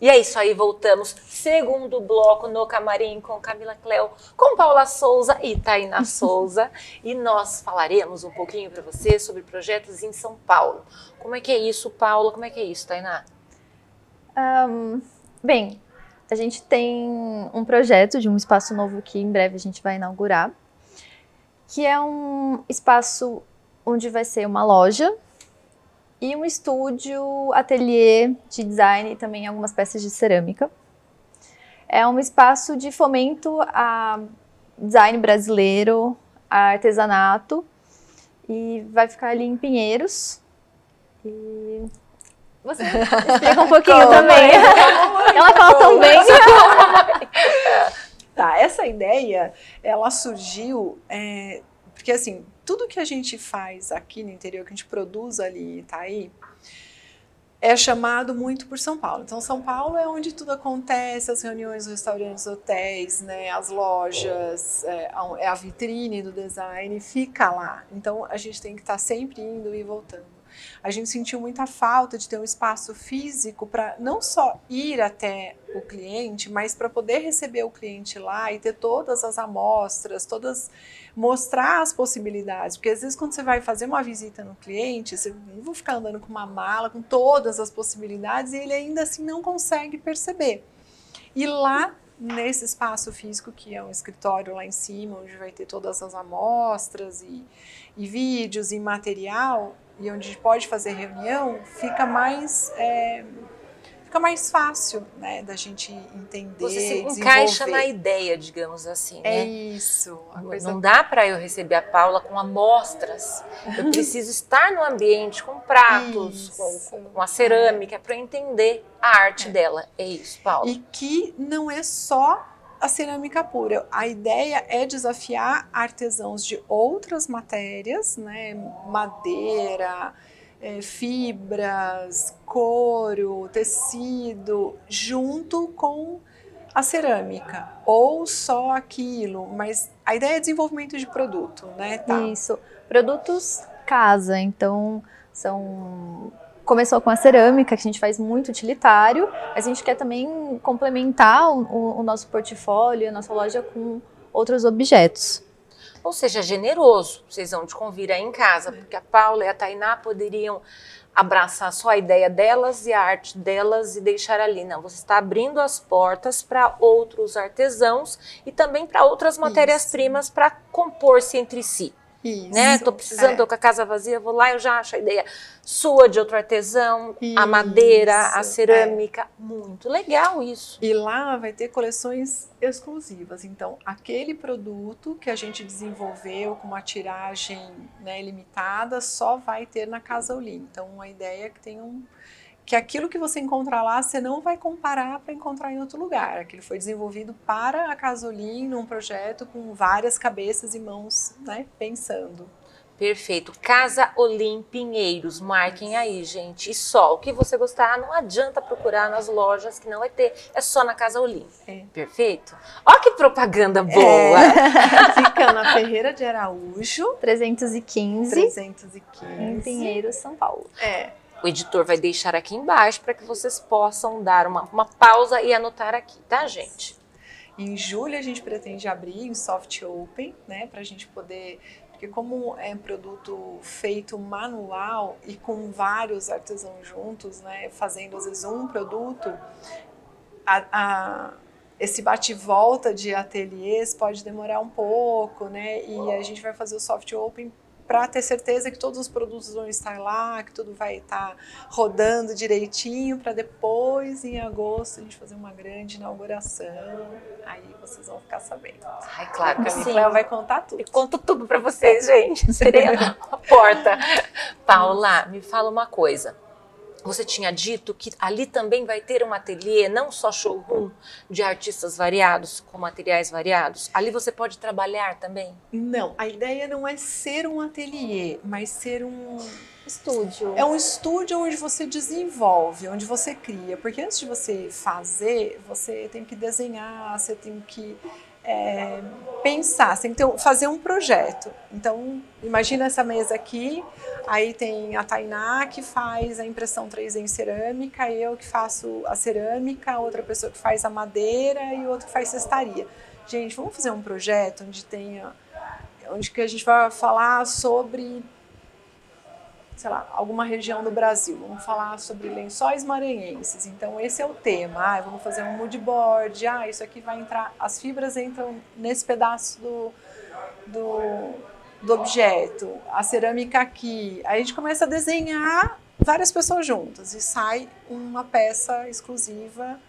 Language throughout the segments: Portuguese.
E é isso aí, voltamos. Segundo bloco no camarim com Camila Cleo, com Paula Souza e Tainá Souza. e nós falaremos um pouquinho para você sobre projetos em São Paulo. Como é que é isso, Paula? Como é que é isso, Tainá? Um, bem, a gente tem um projeto de um espaço novo que em breve a gente vai inaugurar, que é um espaço onde vai ser uma loja e um estúdio, ateliê de design e também algumas peças de cerâmica. É um espaço de fomento a design brasileiro, a artesanato e vai ficar ali em Pinheiros. E você explica um pouquinho também. Ela fala também. tá, essa ideia, ela surgiu é, porque assim, tudo que a gente faz aqui no interior, que a gente produz ali em Itaí, é chamado muito por São Paulo. Então, São Paulo é onde tudo acontece, as reuniões, os restaurantes, hotéis, né, as lojas, é, é a vitrine do design, fica lá. Então, a gente tem que estar sempre indo e voltando a gente sentiu muita falta de ter um espaço físico para não só ir até o cliente, mas para poder receber o cliente lá e ter todas as amostras, todas mostrar as possibilidades, porque às vezes quando você vai fazer uma visita no cliente, você não vai ficar andando com uma mala com todas as possibilidades e ele ainda assim não consegue perceber. E lá nesse espaço físico que é um escritório lá em cima, onde vai ter todas as amostras e, e vídeos e material, e onde a gente pode fazer reunião, fica mais é, fica mais fácil, né, da gente entender, Você se encaixa na ideia, digamos assim, É né? isso. Coisa... Não dá para eu receber a Paula com amostras. Eu preciso estar no ambiente com pratos, com, com, a cerâmica, para entender a arte é. dela. É isso, Paula. E que não é só a cerâmica pura. A ideia é desafiar artesãos de outras matérias, né? Madeira, é, fibras, couro, tecido, junto com a cerâmica, ou só aquilo, mas a ideia é desenvolvimento de produto, né? Tá. Isso, produtos casa, então são começou com a cerâmica, que a gente faz muito utilitário, mas a gente quer também complementar o, o nosso portfólio, a nossa loja com outros objetos. Ou seja, generoso. Vocês vão te convir aí em casa, porque a Paula e a Tainá poderiam abraçar só a ideia delas e a arte delas e deixar ali. Não, você está abrindo as portas para outros artesãos e também para outras matérias-primas para compor-se entre si. Isso. Né? Tô precisando, é. tô com a casa vazia, vou lá, eu já acho a ideia sua de outro artesão, isso. a madeira, a cerâmica. É. Muito legal isso. E lá vai ter coleções exclusivas. Então, aquele produto que a gente desenvolveu com uma tiragem né, limitada só vai ter na Casa Olim. Então, a ideia é que tem um que aquilo que você encontra lá, você não vai comparar para encontrar em outro lugar. Aquilo foi desenvolvido para a Casolim, num projeto com várias cabeças e mãos né, pensando. Perfeito. Casa Olim Pinheiros, marquem aí, gente. E só, o que você gostar, não adianta procurar nas lojas que não vai ter, é só na Casa Olim. É. Perfeito? Ó que propaganda boa! É. Fica na Ferreira de Araújo. 315. 315. Em Pinheiros, São Paulo. É. O editor vai deixar aqui embaixo para que vocês possam dar uma, uma pausa e anotar aqui, tá, gente? Em julho a gente pretende abrir em soft open, né, para a gente poder porque como é produto feito manual e com vários artesãos juntos, né, fazendo às vezes um produto, a, a, esse bate-volta de ateliês pode demorar um pouco, né, e a gente vai fazer o soft open para ter certeza que todos os produtos vão estar lá, que tudo vai estar rodando direitinho, para depois, em agosto, a gente fazer uma grande inauguração. Aí vocês vão ficar sabendo. Ai, claro que a Cléo vai contar tudo. Eu conto tudo para vocês, gente. Serei a porta. Paula, me fala uma coisa. Você tinha dito que ali também vai ter um ateliê, não só showroom de artistas variados, com materiais variados. Ali você pode trabalhar também? Não, a ideia não é ser um ateliê, mas ser um estúdio. É um estúdio onde você desenvolve, onde você cria. Porque antes de você fazer, você tem que desenhar, você tem que é, pensar, você tem que ter, fazer um projeto. Então, imagina essa mesa aqui, aí tem a Tainá que faz a impressão 3D em cerâmica, eu que faço a cerâmica, outra pessoa que faz a madeira e outro que faz cestaria. Gente, vamos fazer um projeto onde tenha onde que a gente vai falar sobre sei lá, alguma região do Brasil. Vamos falar sobre lençóis maranhenses. Então, esse é o tema. Ah, vamos fazer um mood board. Ah, isso aqui vai entrar. As fibras entram nesse pedaço do, do, do objeto. A cerâmica aqui. Aí a gente começa a desenhar várias pessoas juntas e sai uma peça exclusiva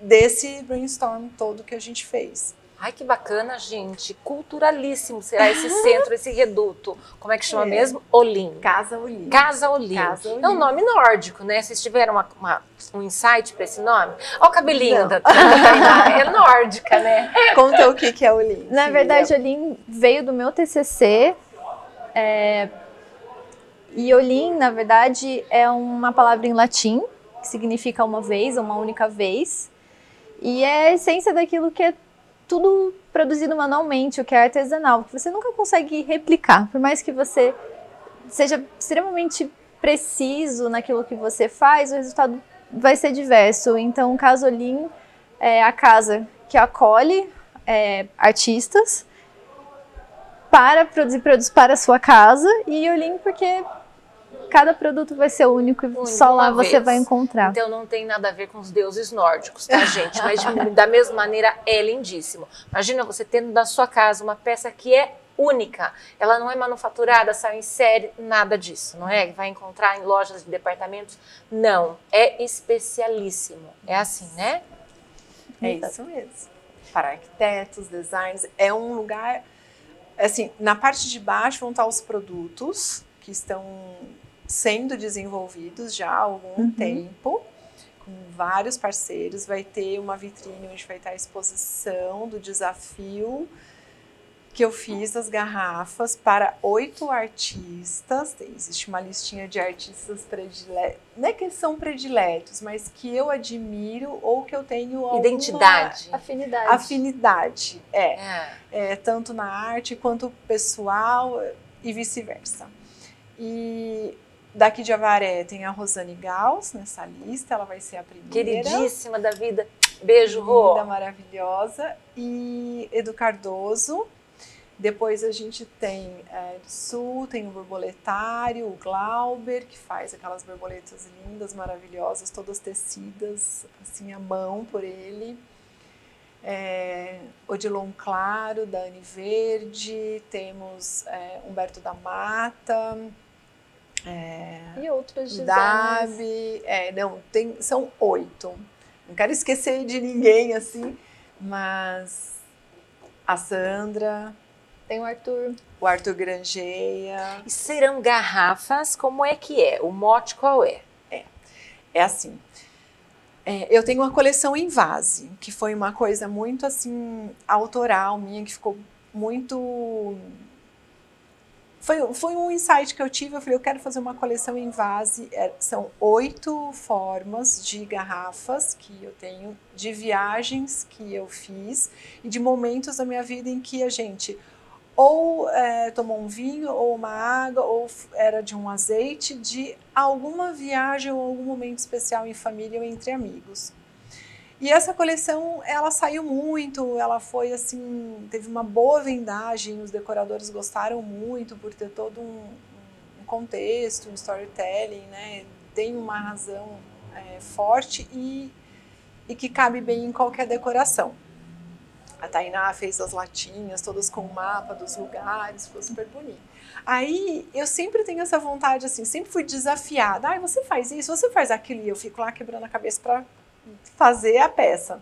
desse brainstorm todo que a gente fez. Ai, que bacana, gente. Culturalíssimo será esse centro, esse reduto. Como é que chama é. mesmo? Olim. Casa Olim. Casa Olim. Casa Olim. É um nome nórdico, né? Vocês tiveram uma, uma, um insight para esse nome? Olha o cabelinho da, da É nórdica, né? Conta o que, que é Olim. Na verdade, Olim veio do meu TCC. É... E Olim, na verdade, é uma palavra em latim, que significa uma vez, uma única vez. E é a essência daquilo que é tudo produzido manualmente, o que é artesanal, que você nunca consegue replicar, por mais que você seja extremamente preciso naquilo que você faz, o resultado vai ser diverso. Então, o Casolim é a casa que acolhe é, artistas para produzir produtos para a sua casa e Olim porque cada produto vai ser único e único só lá você vai encontrar. Então não tem nada a ver com os deuses nórdicos, tá, gente? Mas da mesma maneira é lindíssimo. Imagina você tendo na sua casa uma peça que é única. Ela não é manufaturada, sai em série, nada disso, não é? Vai encontrar em lojas de departamentos? Não, é especialíssimo. É assim, né? É isso mesmo. Para arquitetos, designers, é um lugar assim, na parte de baixo vão estar os produtos que estão sendo desenvolvidos já há algum uhum. tempo, com vários parceiros. Vai ter uma vitrine onde vai estar a exposição do desafio que eu fiz das garrafas para oito artistas. Existe uma listinha de artistas prediletos, não é que são prediletos, mas que eu admiro ou que eu tenho identidade, afinidade. Afinidade, é. é. é tanto na arte quanto pessoal e vice-versa. E Daqui de Avaré tem a Rosane Gauss nessa lista, ela vai ser a primeira. Queridíssima da vida. Beijo, Rô. Linda, maravilhosa. E Edu Cardoso. Depois a gente tem é, do Sul, tem o borboletário, o Glauber, que faz aquelas borboletas lindas, maravilhosas, todas tecidas, assim, à mão por ele. É, Odilon Claro, Dani Verde, temos é, Humberto da Mata, é, e outros designers. Davi, é, não, tem, são oito. Não quero esquecer de ninguém assim, mas a Sandra. Tem o Arthur. O Arthur Grangeia. E serão garrafas? Como é que é? O mote qual é? É, é assim. É, eu tenho uma coleção em vase, que foi uma coisa muito assim autoral minha, que ficou muito foi, foi um insight que eu tive. Eu falei, eu quero fazer uma coleção em vase. É, são oito formas de garrafas que eu tenho, de viagens que eu fiz e de momentos da minha vida em que a gente ou é, tomou um vinho, ou uma água, ou era de um azeite, de alguma viagem ou algum momento especial em família ou entre amigos. E essa coleção, ela saiu muito, ela foi assim, teve uma boa vendagem, os decoradores gostaram muito por ter todo um, um contexto, um storytelling, né? Tem uma razão é, forte e, e que cabe bem em qualquer decoração. A Tainá fez as latinhas, todas com o mapa dos lugares, ficou super bonito. Aí eu sempre tenho essa vontade, assim, sempre fui desafiada. Ah, você faz isso, você faz aquilo, e eu fico lá quebrando a cabeça para fazer a peça.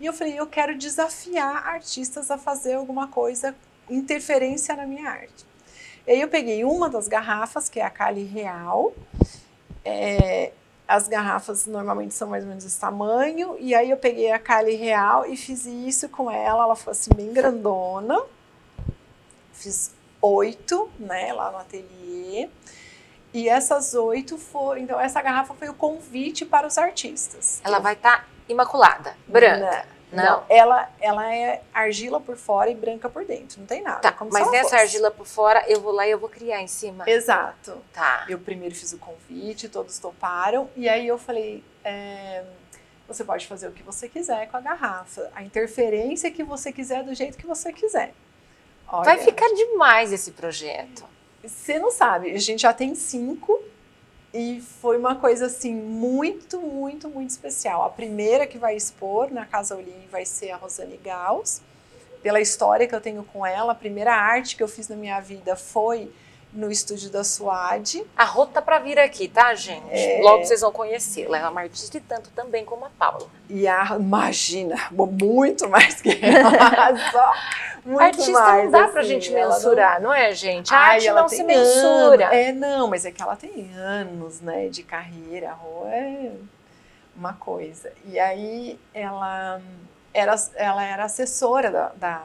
E eu falei, eu quero desafiar artistas a fazer alguma coisa, interferência na minha arte. E aí eu peguei uma das garrafas, que é a Cali Real. É, as garrafas normalmente são mais ou menos esse tamanho. E aí eu peguei a Cali Real e fiz isso com ela. Ela foi assim, bem grandona. Fiz oito, né, lá no ateliê. E essas oito foram. Então, essa garrafa foi o convite para os artistas. Ela vai estar tá imaculada, branca. Não. ela, ela é argila por fora e branca por dentro. Não tem nada. Tá, mas nessa fosse. argila por fora, eu vou lá e eu vou criar em cima. Exato. Tá. Eu primeiro fiz o convite, todos toparam, e aí eu falei: é, você pode fazer o que você quiser com a garrafa, a interferência que você quiser, do jeito que você quiser. Olha, Vai ficar demais esse projeto. Você não sabe, a gente já tem cinco e foi uma coisa assim muito, muito, muito especial. A primeira que vai expor na Casa Olim vai ser a Rosane Gauss. Pela história que eu tenho com ela, a primeira arte que eu fiz na minha vida foi no estúdio da Suade. A Rô tá pra vir aqui, tá, gente? É. Logo vocês vão conhecê-la. Ela é uma artista e tanto também como a Paula. E a, imagina, muito mais que ela. Só muito artista mais, não dá assim, pra gente ela não- mensurar, não... é, gente? A Ai, arte ela não se mensura. anos. É, não, mas é que ela tem anos, né, de carreira. A Rô é uma coisa. E aí ela era, ela era assessora da, da.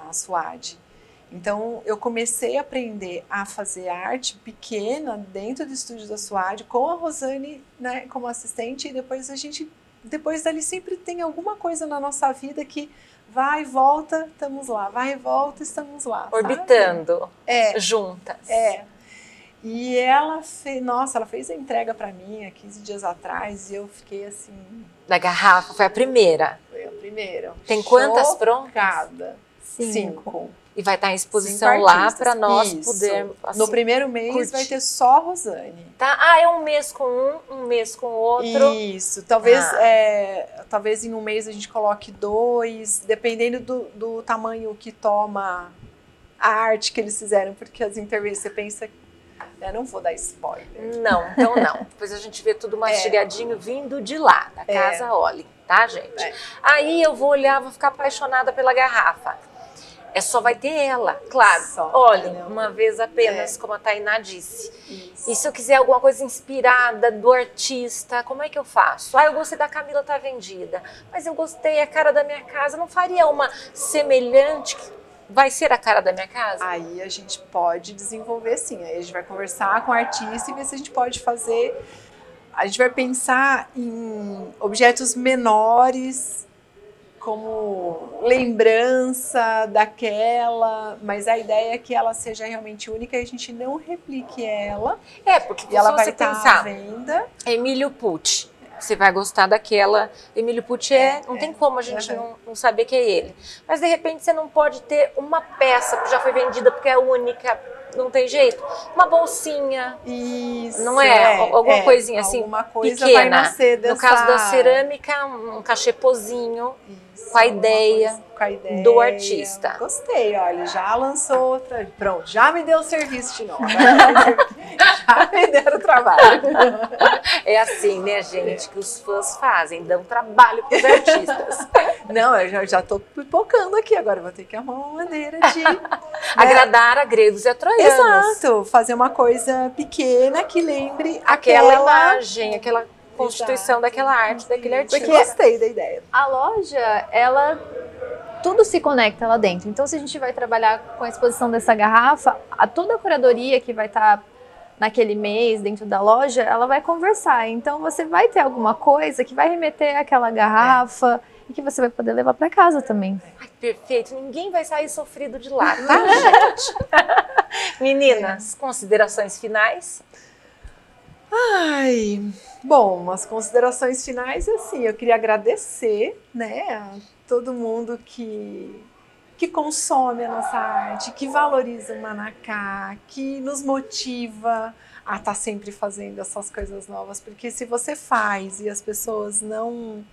Então eu comecei a aprender a fazer arte pequena dentro do estúdio da SUAD com a Rosane, né, como assistente e depois a gente depois dali sempre tem alguma coisa na nossa vida que vai e volta, estamos lá, vai e volta, estamos lá. sabe? Orbitando É, juntas. é. E ela fez, nossa, ela fez a entrega para mim há 15 dias atrás e eu fiquei assim, Da garrafa, foi a primeira. foi a primeira. Tem quantas prontas? Chocada. Cinco. E vai estar em Cinco exposição lá para nós Isso. podermos. assim, no primeiro mês curtir. vai ter só a Rosane. Tá? Ah, é um mês com um, um mês com o outro. Isso. Talvez, Ah. é, talvez em um mês a gente coloque dois, dependendo do, do tamanho que toma a arte que eles fizeram, porque as intervenções, você pensa. Eu não vou dar spoiler. Não, então não. Depois a gente vê tudo mastigadinho vindo de lá, da É. casa Oli, tá, gente? É. Aí eu vou olhar, vou ficar apaixonada pela garrafa. É só vai ter ela, claro. Só, Olha, uma vez apenas, como a Tainá disse. Isso. E se eu quiser alguma coisa inspirada do artista, como é que eu faço? Ah, eu gostei da Camila, tá vendida. Mas eu gostei, é a cara da minha casa. Não faria uma semelhante que vai ser a cara da minha casa? Aí a gente pode desenvolver sim. Aí a gente vai conversar com o artista e ver se a gente pode fazer. A gente vai pensar em objetos menores, como lembrança daquela, mas a ideia é que ela seja realmente única e a gente não replique ela. É, porque E ela você vai estar à pensar, venda. Emílio Pucci. Você vai gostar daquela. Emílio Pucci é. É, não é. tem como a gente Uhum. não, não saber que é ele. Mas de repente você não pode ter uma peça que já foi vendida porque é única, não tem jeito. Uma bolsinha. Isso, Não é? Alguma coisinha assim, Alguma coisa pequena. vai nascer dessa... No caso da cerâmica, um cachepozinho Isso, com a ideia coisa com a ideia do artista. Gostei, olha, já lançou outra. Pronto, já me deu serviço de novo. já me deram trabalho. É assim, né, gente, que os fãs fazem, dão trabalho para os artistas. Não, eu já, já tô pipocando aqui, agora vou ter que arrumar uma maneira de. né? Agradar a gregos e a troianos. Exato, fazer uma coisa pequena que lembre Aquela, aquela, imagem, aquela constituição Exato. daquela arte, daquele artista. Porque gostei da ideia. A loja, ela tudo se conecta lá dentro. Então, se a gente vai trabalhar com a exposição dessa garrafa, a, toda a curadoria que vai estar naquele mês dentro da loja, ela vai conversar. Então, você vai ter alguma coisa que vai remeter àquela garrafa e que você vai poder levar para casa também. Ai, perfeito. Ninguém vai sair sofrido de lá, tá, gente? Meninas, considerações finais? Ai, bom, as considerações finais, assim, eu queria agradecer, né, a todo mundo que, que consome a nossa arte, que valoriza o Manacá, que nos motiva a estar sempre fazendo essas coisas novas, porque se você faz e as pessoas não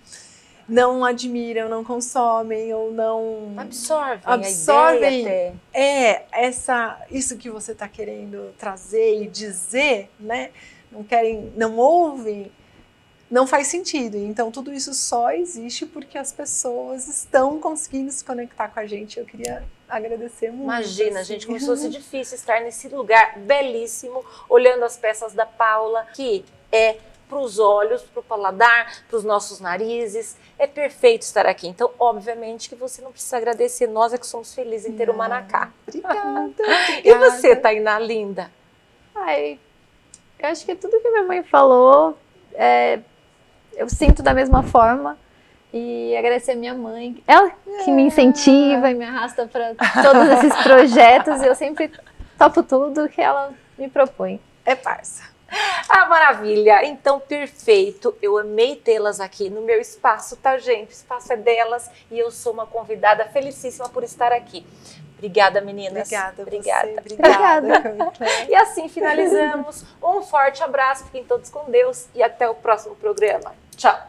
não admiram, não consomem ou não Absorvem, Absorvem. é essa isso que você está querendo trazer e dizer, né? Não querem, não ouvem, não faz sentido. Então tudo isso só existe porque as pessoas estão conseguindo se conectar com a gente. Eu queria agradecer muito. Imagina, assim. gente, como se fosse difícil estar nesse lugar belíssimo, olhando as peças da Paula, que é para os olhos, para o paladar, para os nossos narizes. É perfeito estar aqui. Então, obviamente que você não precisa agradecer, nós é que somos felizes em ter o Manacá. Obrigada. E você, Tainá linda? Ai, eu acho que tudo que minha mãe falou, é, eu sinto da mesma forma. E agradecer a minha mãe, ela que me incentiva e me arrasta para todos esses projetos. E eu sempre topo tudo que ela me propõe. É parça. Ah, maravilha! Então, perfeito. Eu amei tê-las aqui no meu espaço, tá, gente? O espaço é delas e eu sou uma convidada felicíssima por estar aqui. Obrigada, meninas. Obrigada, Obrigada. Você. Obrigada. e assim finalizamos. Um forte abraço, fiquem todos com Deus e até o próximo programa. Tchau.